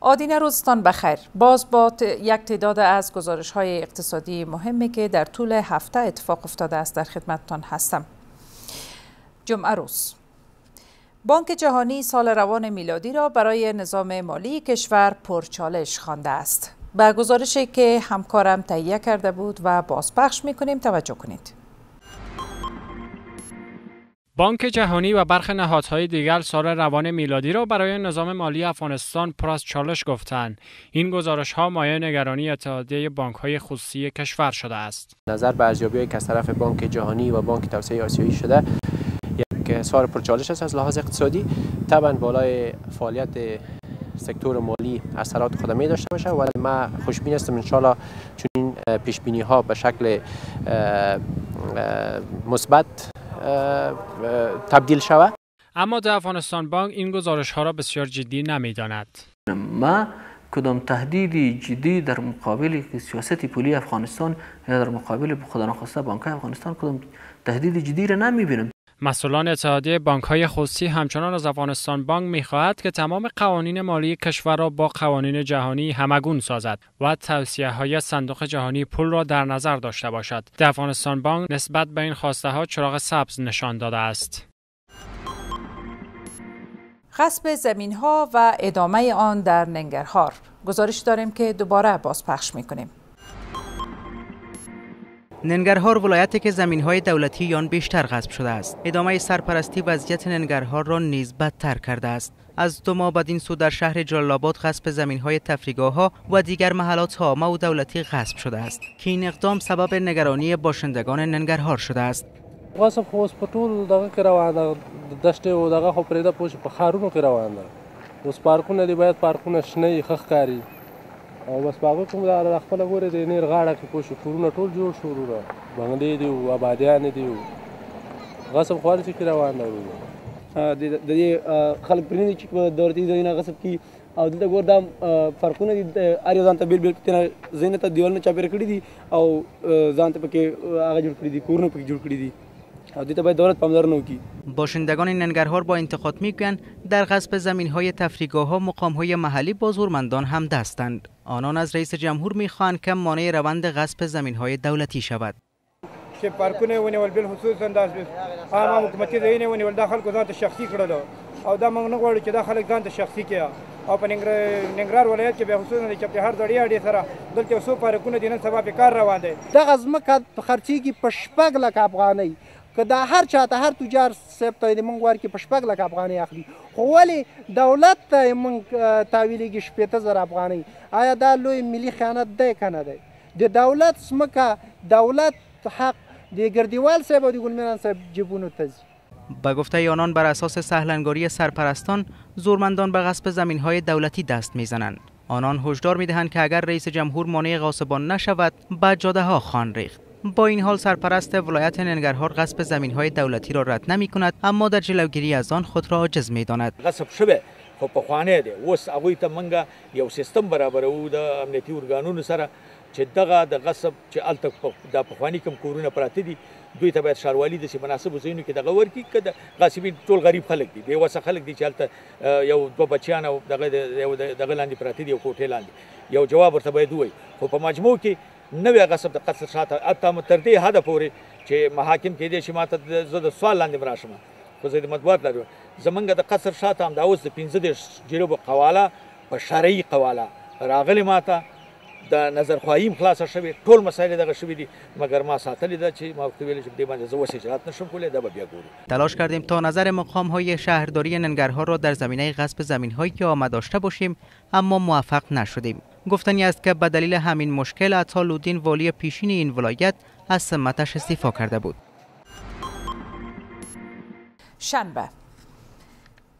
آدینه روزتان بخیر. باز با یک تعداد از گزارش های اقتصادی مهمی که در طول هفته اتفاق افتاده است در خدمتتان هستم. جمعه روز. بانک جهانی سال روان میلادی را برای نظام مالی کشور پرچالش خوانده است. به گزارشی که همکارم تهیه کرده بود و بازپخش می‌کنیم توجه کنید. بانک جهانی و برخی نهادهای دیگر سال روان میلادی را برای نظام مالی افغانستان پر از چالش گفتند. این گزارش ها مایه نگرانی اتحادیه بانک های خصوصی کشور شده است. نظر به ارزیابی که از طرف بانک جهانی و بانک توسعه آسیایی شده یک سال پرچالش است از لحاظ اقتصادی طبعا بالای فعالیت سکتور مالی اثرات خودمی داشته باشه و ما خوشبین هستم ان چون این پیش بینی ها به شکل مثبت تبدیل شود اما در افغانستان بانک این گزارش ها را بسیار جدی نمی‌داند. ما کدام تهدیدی جدی در مقابل سیاست پولی افغانستان یا در مقابل خدا نخواسته بانک افغانستان کدام تهدید جدی را نمی‌بینم. مسئولان اتحادیه بانک های خصوصی همچنان از افغانستان بانک می‌خواهد که تمام قوانین مالی کشور را با قوانین جهانی همگون سازد و توصیه های صندوق جهانی پول را در نظر داشته باشد. در افغانستان بانک نسبت به این خواسته ها چراغ سبز نشان داده است. غصب زمین ها و ادامه آن در ننگرهار گزارش داریم که دوباره بازپخش می‌کنیم. ننگرهار ولایتی که زمین های دولتی یان بیشتر غصب شده است. ادامه سرپرستی وضعیت ننگرهار را نیز بدتر کرده است. از دو ماه بعد این سو در شهر جلال آباد غصب زمین های تفریگاه ها و دیگر محلات ها و دولتی غصب شده است. که این اقدام سبب نگرانی باشندگان ننگرهار شده است. غصب خو اوس په ټول دغه کې روان ده. او دغه خو پرېده پوه په ښارونو کې روان ده. اوس پارکونه دي باید پارکونه شنه ښه ښکاري. او بس په هغه کوم د خپل ګورې د نیر غاړه کې پوه شو. کورونه ټول جوړ شو وروره بنګلې دي او آبادیان دي غصب خواري چې روان دی د دې خلک پرې چې په دولتي ځایونه غصب کی او دلته ګور دا فرقونه دي هر یو ځان ته بیل بیل تینا زینت دیوالونه چاپیر کړی دي او ځان ته پکې هغه جوړ کړی دي کورونه پکې جوړ کړی دي دولت باشندگان ننگرهار با انتقاد میگویند در غصب زمین های تفریگاه ها مقام های محلی با زورمندان هم دستند. آنان از رئیس جمهور میخواهند که مانع روند غصب زمین های دولتی شود. چې پارکونه ونیول بل خصوصا د عامه حکومتي ځایونه ونیول دا خلکو ځان ته شخصي کړل. او دا موږ نه غواړو چې دا خلک ځان ته شخصي کړي. او په ننګرهار ولایت کې به خصوصا د چپټهار دړیا اډې سره دلته څو پارکونه دي نن سبا په کار روان دي. دغه ځمکه په شپږ لک افغانۍ که دا هر چاته هر تجار صاحب ته د مونږ په شپږ لک افغانۍ اخلي. خو دولت ته مونږ تاویلېږي شپېته زره افغانۍ؟ آیا دا لوی ملي خیانت دی که نه دی؟ د دولت ځمکه دولت حق د گردیوال صاحب و د گلمیران صاحب جبونو تزی با گفته آنان بر اساس سهلنگاری سرپرستان زورمندان به غصب زمین های دولتی دست می‌زنند. آنان هشدار می‌دهند که اگر رئیس جمهور مانع غاصبان نشود به جاده ها خان ریخت. با این حال سرپرست ولایت ننگرهار غصب زمین های دولتی را رد نمی کند اما در جلوگیری از آن خود را عاجز می داند غصب شوه. خو په خوانه دی. اوس هغه ته منګه یو سیستم برابرو د امنیتي ارګانونو سره چې دغه د غصب چې الته د پخوانی کم کورونه پراته دي دوی ته باید شاروالي د مناسب ځایونو کې دغه ورکی کده غاصبین ټول غریب خلک دي. به وسه خلک دي چې الته یو دو بچیان او دغه دغه لاندې پراته دي او کوټه لاندې. یو جواب ورته باید وای خو په مجموع کې نوې غصب د قصر شاته اته تر دې حد پورې چې محاکم کې دې شماته زه د سوال لاندې مراشم خو زه د مطبوعات لرم. زمونږ د قصر شاته هم دا اوس د 15 جریبو قواله په شرعي قواله راغلی ماته د نظر خواهیم خلاصه شوی ټول مسائل دغه شوی دي مگر ما ساتلی ده چې ما ویل چې دې باندې زه وسه اجرات نشم کولای دا به بیا ګورو. تلاش کردیم تا نظر مقام های شهرداری ننگرهار را در زمینه غصب زمین هایی که آمد داشته باشیم اما موفق نشدیم گفتنی است که به دلیل همین مشکل عطالودین والی پیشین این ولایت از سمتش استعفا کرده بود شنبه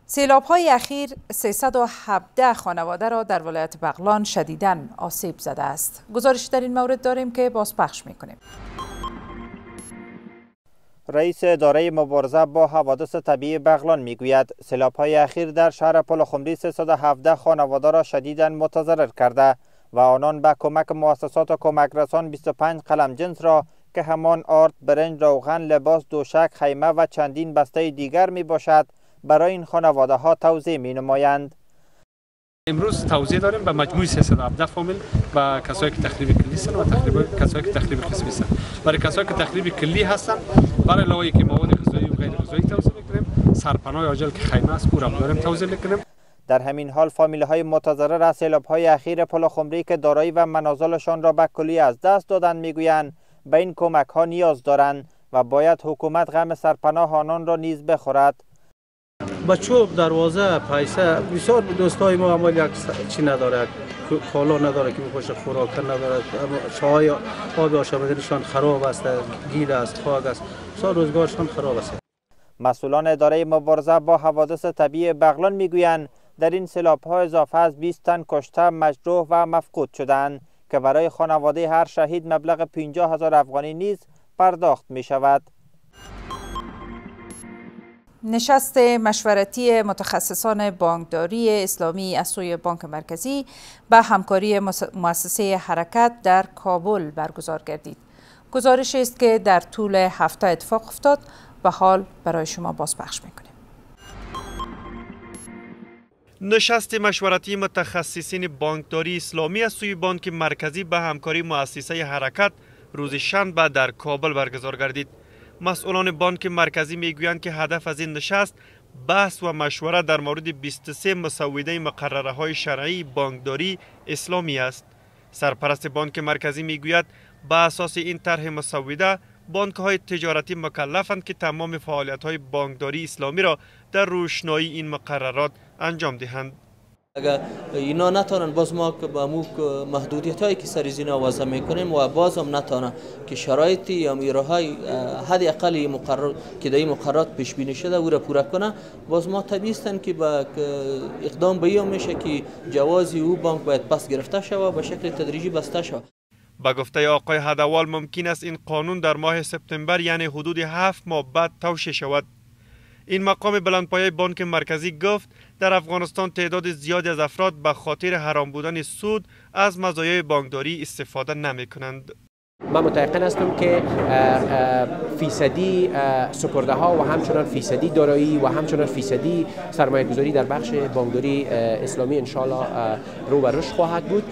سیلاب های اخیر 317 خانواده را در ولایت بغلان شدیدن آسیب زده است. گزارش در این مورد داریم که بازپخش می‌کنیم. رئیس اداره مبارزه با حوادث طبیعی بغلان می‌گوید سیلاب های اخیر در شهر پلخمری 317 خانواده را شدیداً متضرر کرده و آنان به کمک مؤسسات کمک رسان 25 قلم جنس را که همان آرد، برنج، روغن، لباس، دوشک، خیمه و چندین بسته دیگر می باشد برای این خانواده ها توضیح می نمایند. امروز توضیح داریم به مجموع 317 فامیل و کسایی که تخریب کلی هستند و تقریبا کسایی که تخریب قسمی هستند برای کسایی که تخریب کلی هستند برای علاوه که مواد غذایی و غیر غذایی توزیع می‌کنیم. سرپناه عاجل که خیمه است او را داریم توزیع می‌کنیم. در همین حال فامیل های متضرر از سیلاب های اخیر پل خمری که دارایی و منازلشان را به کلی از دست دادن می‌گویند به این کمک ها نیاز دارند و باید حکومت غم سرپناه آنان را نیز بخورد. با چوب دروازه پیسه. بسیار دوستای ما اما یک چی نداره کالا نداره که بخوشه خوراک نداره. چای آب آشامیدنشان خراب است گیر است خاک است. بسیار روزگارشان خراب است. مسئولان اداره مبارزه با حوادث طبیعی بغلان می‌گویند در این سیلاب ها اضافه از 20 تن کشته مجروح و مفقود شدند که برای خانواده هر شهید مبلغ 50 هزار افغانی نیز پرداخت می شود. نشست مشورتی متخصصان بانکداری اسلامی از سوی بانک مرکزی به همکاری مؤسسه حرکت در کابل برگزار گردید. گزارش است که در طول هفته اتفاق افتاد و حال برای شما بازپخش می‌کنیم. نشست مشورتی متخصصین بانکداری اسلامی از سوی بانک مرکزی به همکاری مؤسسه حرکت روز شنبه در کابل برگزار گردید. مسئولان بانک مرکزی می‌گویند که هدف از این نشست بحث و مشوره در مورد 23 مسوده مقرره های شرعی بانکداری اسلامی است. سرپرست بانک مرکزی می‌گوید به اساس این طرح مسوده بانک های تجارتی مکلفند که تمام فعالیت های بانکداری اسلامی را در روشنایی این مقررات انجام دهند. اگر اینا نتانن باز ما با مو محدودیت هایی که سر زینا وضع می‌کنیم و باز هم نتانن که شرایطی یا میراهای حد اقل مقرر که در مقررات پیش بینی شده او را پورا کنه باز ما طبیعی که با اقدام به میشه که جوازی او بانک باید پس گرفته شود به شکل تدریجی بسته شود با گفته آقای هدوال ممکن است این قانون در ماه سپتامبر یعنی حدود هفت ماه بعد توشیح شود. این مقام بلندپایه بانک مرکزی گفت در افغانستان تعداد زیادی از افراد به خاطر حرام بودن سود از مزایای بانکداری استفاده نمی کنند. من متعقن هستم که فیصدی سپرده ها و همچنان فیصدی دارایی و همچنان فیصدی سرمایه گذاری در بخش بانکداری اسلامی انشالله رو به رشد خواهد بود.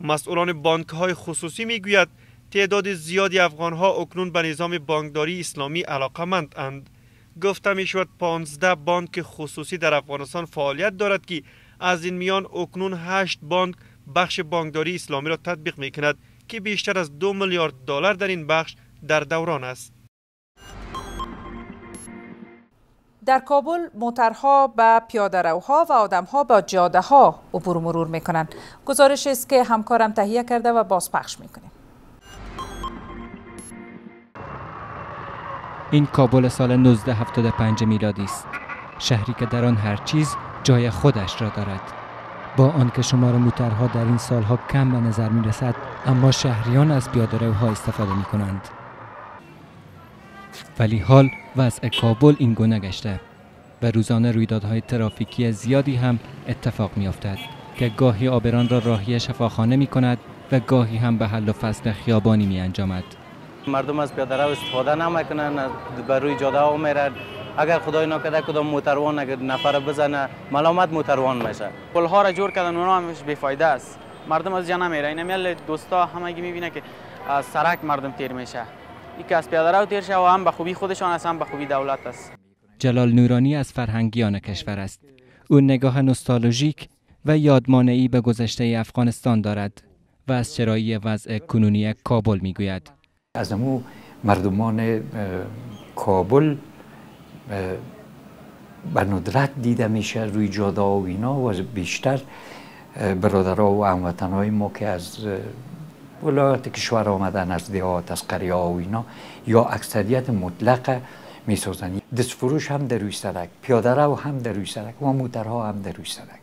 مسئولان بانک های خصوصی می‌گوید تعداد زیادی افغان ها اکنون به نظام بانکداری اسلامی علاقمند اند. گفته می شود 15 بانک خصوصی در افغانستان فعالیت دارد که از این میان اکنون 8 بانک بخش بانکداری اسلامی را تطبیق می کند که بیشتر از دو میلیارد دلار در این بخش در دوران است. در کابل موترها به پیاده روها و آدمها به جاده ها عبور مرور می کنند. گزارش است که همکارم تهیه کرده و بازپخش می کنیم. این کابل سال 1975 میلادی است. شهری که در آن هر چیز جای خودش را دارد. با آنکه شمار موترها در این سالها کم به نظر می رسد اما شهریان از پیادهروها استفاده می کنند ولی حال وضع کابل این گونه گشته و روزانه رویدادهای ترافیکی زیادی هم اتفاق می افتد که گاهی آبران را راهی شفاخانه می کند و گاهی هم به حل و فصل خیابانی می انجامد مردم از پیاده رو استفاده نمی‌کنن بر روی جاده ها میرن. اگر خدای نکرده کدام موتروان اگر نفر بزنه ملامت موتروان میشه. پل ها را جور کردن اونا همش بیفایده است. مردم از جا نمیره این میل دوستا همگی می‌بینه که از سرک مردم تیر میشه. ای که از پیاده رو تیر شه و هم به خوبی خودشان است هم به خوبی دولت است. جلال نورانی از فرهنگیان کشور است. او نگاه نوستالژیک و یادمانعی به گذشته افغانستان دارد و از چرایی وضع کنونی کابل می‌گوید. از امو مردمان کابل به ندرت دیده میشه روی جاده و اینا و بیشتر برادرها و هموطنهای ما که از ولایت کشور آمدن از دهات از قریه و اینا یا اکثریت مطلق دست فروش هم در روی سرک پیاده رو هم در روی سرک و موترها هم در روی سرک.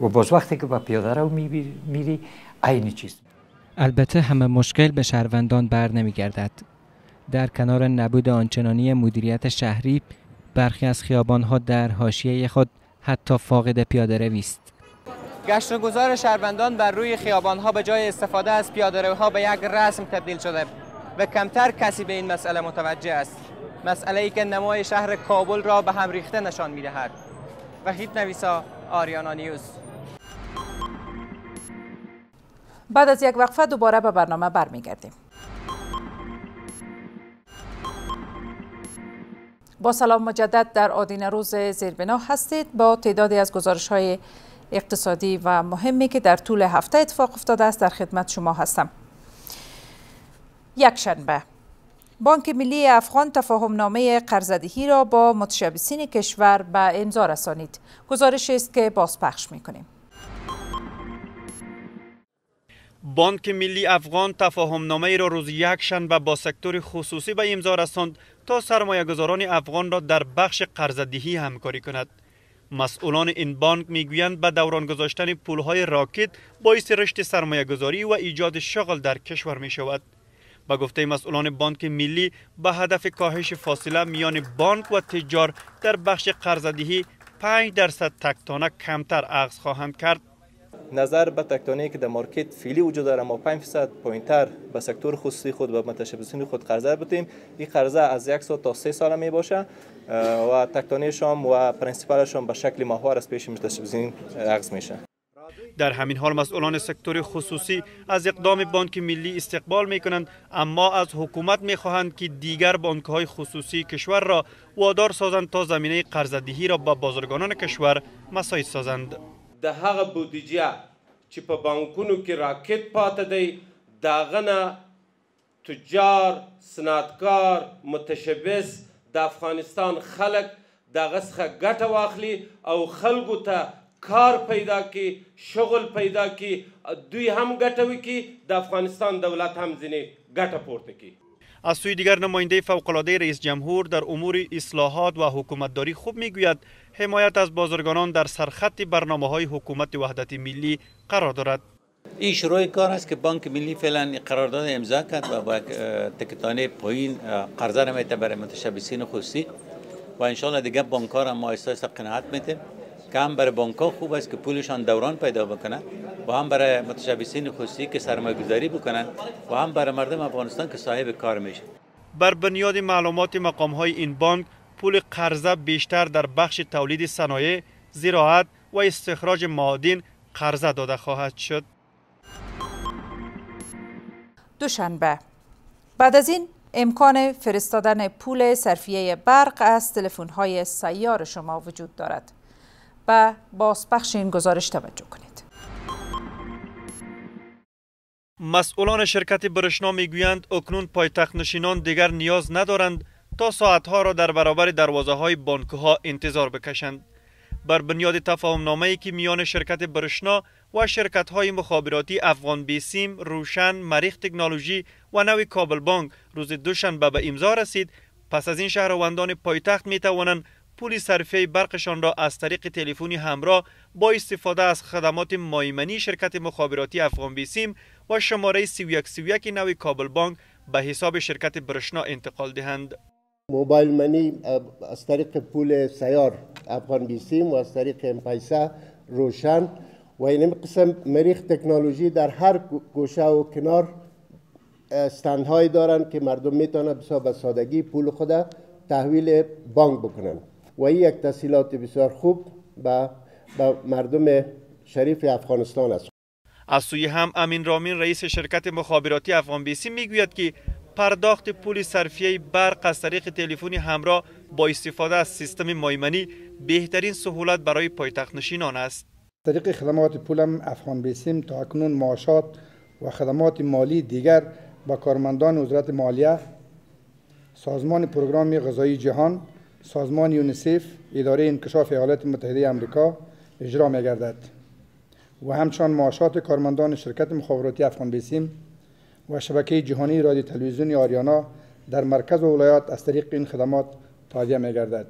و باز وقتی که با پیاده رو میری عین چیز البته همه مشکل به شهروندان بر نمی گردد. در کنار نبود آنچنانی مدیریت شهری برخی از خیابانها در حاشیه خود حتی فاقد پیاده است. گشت و گذار شهروندان بر روی خیابانها به جای استفاده از پیاده ها به یک رسم تبدیل شده و کمتر کسی به این مسئله متوجه است. مسئله ای که نمای شهر کابل را به هم ریخته نشان می دهد. وحید نویسا آریانا نیوز بعد از یک وقفه دوباره به برنامه برمیگردیم. با سلام مجدد در آدین روز زیربنا هستید. با تعدادی از گزارش های اقتصادی و مهمی که در طول هفته اتفاق افتاده است در خدمت شما هستم. یک شنبه. بانک ملی افغان تفاهم نامه قرضدهی را با متشبسین کشور به امضا رسانید. گزارش است که بازپخش می‌کنیم. بانک ملی افغان تفاهم نامه را روز یک شنبه با سکتور خصوصی به امضا رساند تا سرمایه گذاران افغان را در بخش قرضدهی همکاری کند. مسئولان این بانک می‌گویند به دوران گذاشتن پولهای راکت باعث رشد سرمایه گذاری و ایجاد شغل در کشور می شود. به گفته مسئولان بانک ملی به هدف کاهش فاصله میان بانک و تجار در بخش قرضدهی 5 درصد تکتانه کمتر اخذ خواهند کرد نظر به تکتانی که در market فعلی وجود داره ما 5 درصد پایینتر به سکتور خصوصی خود و متشبثین خود قرضه بتیم این قرضه از یک سال تا سه سال می باشه و تکتانی شان و principal شان به شکل ماهوار از پیش متشبثین اخذ میشه. در همین حال مسئولان سکتور خصوصی از اقدام بانک ملی استقبال می کنند اما از حکومت می خواهند که دیگر بانک های خصوصی کشور را وادار سازند تا زمینه قرضدهی را با بازرگانان کشور مساعد سازند. د هغه بودیجه چې په بانکونو کې راکټ پاتې دی داغه نه تجار صنعتکار متشبث د افغانستان خلک دغه څخه ګټه واخلي او خلکو ته کار پیدا کی شغل پیدا کی دوی هم ګټه وکړي د افغانستان دولت هم ځینې ګټه پورته کړي از سوی دیگر نماینده فوقالعاده رئیس جمهور در امور اصلاحات و حکومتداری خوب می‌گوید حمایت از بازرگانان در سرخط برنامه های حکومت وحدت ملی قرار دارد. این شروع کار است که بانک ملی فعلا قرارداد امضا کرد و با تکتانه پایین قرضه را برای متشبسین خصوصی و انشالله دیگه بانکار هم ما آیسته قناعت میتیم که هم برای بانک خوب است که پولشان دوران پیدا بکنن و هم برای متشبسین خصوصی که سرمایه گذاری بکنن و هم برای مردم افغانستان که صاحب کار میشه بر بنیاد معلومات مقام های این بانک پول قرضه بیشتر در بخش تولید صنایع، زراعت و استخراج معادن قرضه داده خواهد شد. دوشنبه بعد از این امکان فرستادن پول صرفیه برق از تلفن های سیار شما وجود دارد. و بازپخش این گزارش توجه کنید. مسئولان شرکت برشنا می‌گویند اکنون پایتخت نشینان دیگر نیاز ندارند تا ساعتها را در برابر دروازه های بانک ها انتظار بکشند. بر بنیاد تفاهم نامه که میان شرکت برشنا و شرکت های مخابراتی افغان بیسیم، روشن، مریخ تکنولوژی و نوی کابل بانک روز دوشنبه به امضا رسید پس از این شهروندان پایتخت می توانند پول صرفه برقشان را از طریق تلفنی همراه با استفاده از خدمات مایمنی شرکت مخابراتی افغان بیسیم و شماره 3131 نوی کابل بانک به حساب شرکت برشنا انتقال دهند. موبایل منی از طریق پول سیار افغان بیسیم و از طریق امپایسا روشن و این قسم مریخ تکنولوژی در هر گوشه و کنار استندهایی دارند که مردم می‌تونن بسیار به سادگی پول خود تحویل بانک بکنن و این یک تسهیلات بسیار خوب به مردم شریف افغانستان است از سوی هم امین رامین رئیس شرکت مخابراتی افغان بیسی می‌گوید که پرداخت پول صرفیه برق از طریق تلفنی همراه با استفاده از سیستم مایمنی بهترین سهولت برای پایتخت نشینان است. طریق خدمات پولم افغان بیسیم تا اکنون معاشات و خدمات مالی دیگر با کارمندان وزارت مالیه سازمان پروگرام غذایی جهان سازمان یونیسف اداره انکشاف ایالات متحده آمریکا اجرا می گردد و همچنان معاشات کارمندان شرکت مخابراتی افغان بیسیم و شبکه جهانی رادیو تلویزیونی آریانا در مرکز و ولایات از طریق این خدمات تادیه می گردد.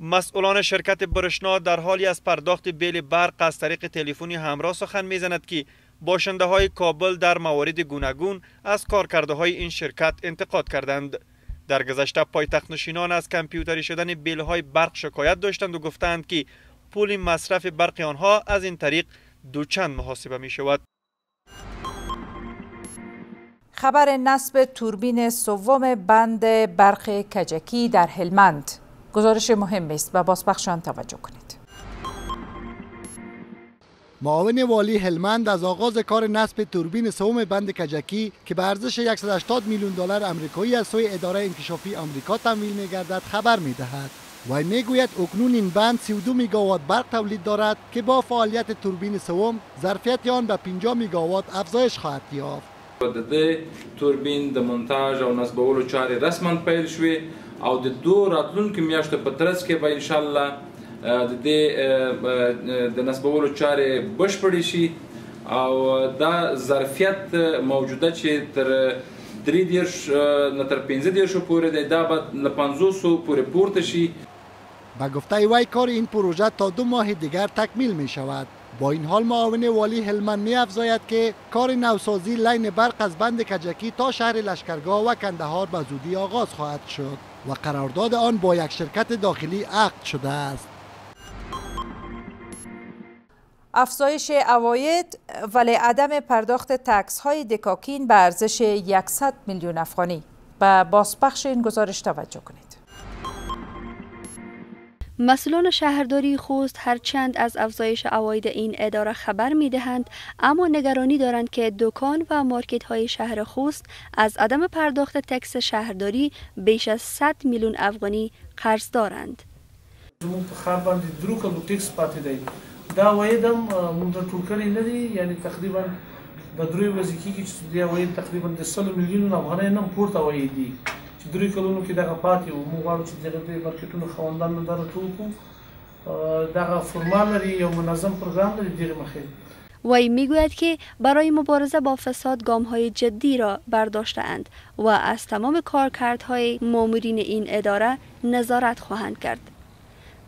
مسئولان شرکت برشنا در حالی از پرداخت بیل برق از طریق تلفنی همراه سخن می‌زند که باشنده های کابل در موارد گوناگون از کارکرده های این شرکت انتقاد کردند. در گذشته پایتخت نشینان از کامپیوتری شدن بیل های برق شکایت داشتند و گفتند که پول مصرف برق آنها از این طریق دوچند محاسبه می شود. خبر نصب توربین سوم بند برق کجکی در هلمند. گزارش مهم است. و بازپخش توجه کنید. معاون والی هلمند از آغاز کار نصب توربین سوم بند کجکی که به ارزش 180 میلیون دلار آمریکایی از سوی اداره انکشافی آمریکا تمویل می‌گردد خبر می‌دهد. و می‌گوید اکنون این بند 32 میگاوات برق تولید دارد که با فعالیت توربین سوم ظرفیت آن به 50 میگاوات افزایش خواهد یافت. د دې توربین د مونتاژ او نصبولو چارې رسما پیل شوې او د دوه راتلونکو میاشتو په ترڅ کې به ان شاء الله د دې د نصبولو چارې بشپړې شي او دا ظرفیت موجوده چې تر درې دیرش نه تر دیرشو پورې دی دا به له پنځوسو پورې پورته شي. به گفته وی کار این پروژه تا دو ماه دیگر تکمیل می شود. با این حال معاون والی هلمند می افزاید که کار نوسازی لین برق از بند کجکی تا شهر لشکرگاه و کندهار به زودی آغاز خواهد شد و قرارداد آن با یک شرکت داخلی عقد شده است. افزایش اواید ولی عدم پرداخت تکس های دکاکین به ارزش 100 میلیون افغانی. به بازپخش این گزارش توجه کنید. مسئولان شهرداری خوست هرچند از افزایش اواید این اداره خبر می دهند اما نگرانی دارند که دکان و مارکت های شهر خوست از عدم پرداخت تکس شهرداری بیش از 100 میلیون افغانی قرض دارند. دا عواید هم مونږ ټول کړي نه دي. یعنی تقریبا د درې ورځې کېږي چې د عواید تقریبا د سلو میلیونو افغانۍ نه پورته عواید دي چې درې کلونو کې دغه پاتې وو. موږ غواړو چې دغه د مارکیټونو خاوندان نه دغه ټول کړو. دغه فرمان لري یو منظم پروګرام لري دغه مخې. وی میگوید که برای مبارزه با فساد گام های جدی را برداشتهاند و از تمام کارکردهای مامورین این اداره نظارت خواهند کرد.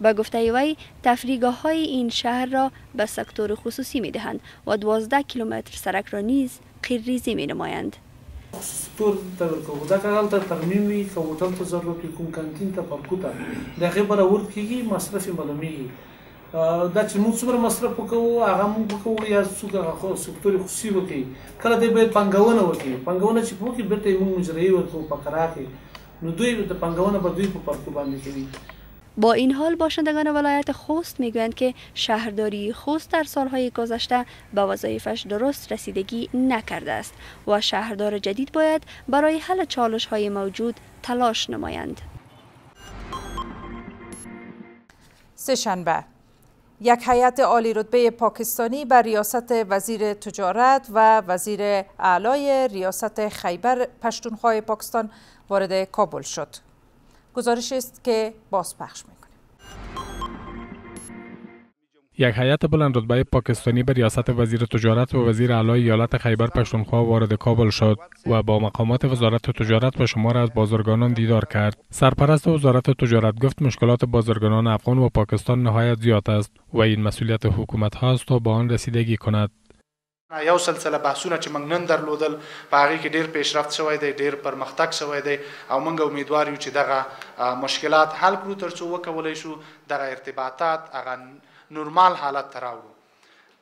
به گفته وی تفریگاه های این شهر را به سکتور خصوصی می دهند و 12 کیلومتر سرک را نیز قیرریزی می نمایند. سکتور ته ورکوو دا که هلته ترمیم وي که هوټل ته ضرورت وي کوم کانتین ته پارکو ته د هغې به راورد کېږي مصرف یې معلومېږي. دا چې موږ څومره مصرف وکړو هغه موږ وکړو یا څوک هغه سکتور خصوصي وکړي کله دی باید پانګونه وکړي پانګونه چې وکړي بېرته یې موږ مجرایي ورکوو په قرار کې. نو دوی د پانګونه به دوی په پارکو باندې کوي با این حال باشندگان ولایت خوست می‌گویند که شهرداری خوست در سالهای گذشته به وظایفش درست رسیدگی نکرده است و شهردار جدید باید برای حل چالش های موجود تلاش نمایند. سهشنبه یک هیئت عالی رتبه پاکستانی بر ریاست وزیر تجارت و وزیر اعلای ریاست خیبر پشتونخوا پاکستان وارد کابل شد. گزارشی است که بازپخش می‌کنیم یک هیئت بلند رتبه پاکستانی به ریاست وزیر تجارت و وزیر اعلی ایالت خیبر پشتونخوا وارد کابل شد و با مقامات وزارت تجارت و شمار از بازرگانان دیدار کرد. سرپرست وزارت تجارت گفت مشکلات بازرگانان افغان و پاکستان نهایت زیاد است و این مسئولیت حکومت هاست تا به آن رسیدگی کند. یو سلسله بحثونه چې موږ نن درلودل په هغه کې ډیر پیشرفت شوی دی ډیر پرمختګ شوی دی او موږ امیدوار یو چې دغه مشکلات حل کړو ترڅو وکولای شو دغه ارتباطات هغه نورمال حالت ته راوړو.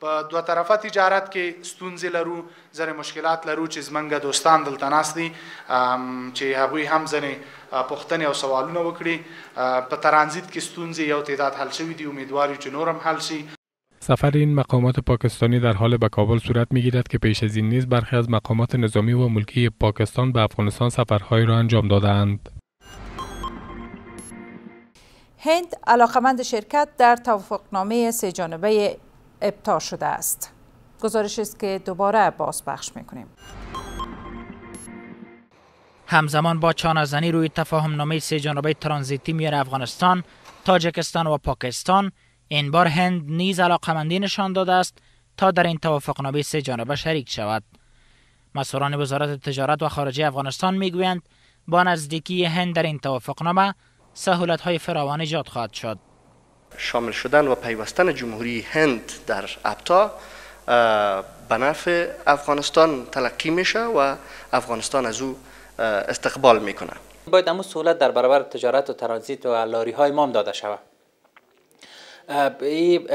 په دوه طرفه تجارت کې ستونزې لرو ځینې مشکلات لرو چې زمونږ دوستان دلته ناست دي چې هغوی هم ځینې پوښتنې او سوالونه وکړي. په ترانزیت کې ستونزې یو تعداد حل شوي دي امیدوار یو چې نورم حل شي سفر این مقامات پاکستانی در حال به کابل صورت می‌گیرد که پیش از این نیز برخی از مقامات نظامی و ملکی پاکستان به افغانستان سفرهایی را انجام دادند. هند علاقمند شرکت در توافقنامه سه جانبه ابطاع شده است. گزارش است که دوباره باز بخش می‌کنیم. همزمان با چانهزنی روی تفاهم نامه سه جانبه ترانزیتی میان افغانستان، تاجکستان و پاکستان این بار هند نیز علاقمندی نشان داده است تا در این توافقنامه سه جانبه شریک شود. مسئولان وزارت تجارت و خارجه افغانستان می‌گویند با نزدیکی هند در این توافقنامه سهولت های فراوان ایجاد خواهد شد. شامل شدن و پیوستن جمهوری هند در ابتا به نفع افغانستان تلقی میشه و افغانستان از او استقبال می‌کنه. باید امو سهولت در برابر تجارت و ترانزیت و لاری های مام داده شود. این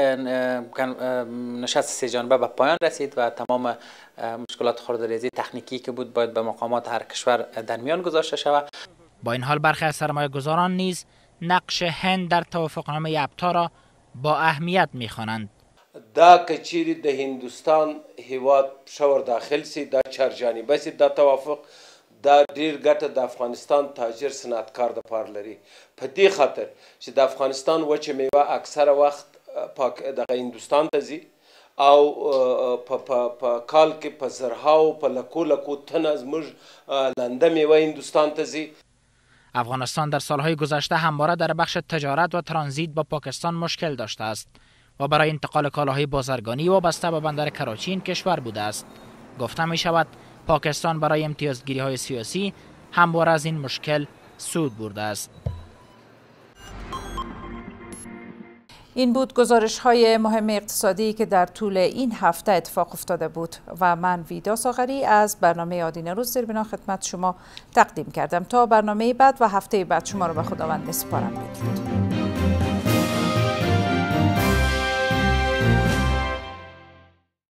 نشست سه جانبه به پایان رسید و تمام مشکلات خردریزی تکنیکی که بود باید به مقامات هر کشور در میان گذاشته شود. با این حال برخی از سرمایه گذاران نیز نقش هند در توافقنامه ابتا را با اهمیت می‌خوانند. دا کچيري د هندستان هیواد شور داخل سي دا چارجانبه سي دا توافق دا ډیر ګټه د افغانستان تاجر صنعتکار د پار لري. په دې خاطر چې د افغانستان وچه میوه اکثره وخت پاک د هندستان ته ځي او په په کال کې په زرهاو په لکو لکو تن از موږ لنده میوه هندستان ته ځي. افغانستان در سالهای گذشته همواره در بخش تجارت و ترانزیت با پاکستان مشکل داشته است و برای انتقال کالاهای بازرگانی وابسته به بندر کراچی این کشور بوده است. گفته می شود پاکستان برای امتیازگیری های سیاسی همواره از این مشکل سود برده است. این بود گزارش های مهم اقتصادی که در طول این هفته اتفاق افتاده بود و من ویدا ساغری از برنامه آدین روز زیربنا خدمت شما تقدیم کردم. تا برنامه بعد و هفته بعد شما رو به خداوند میسپارم بدید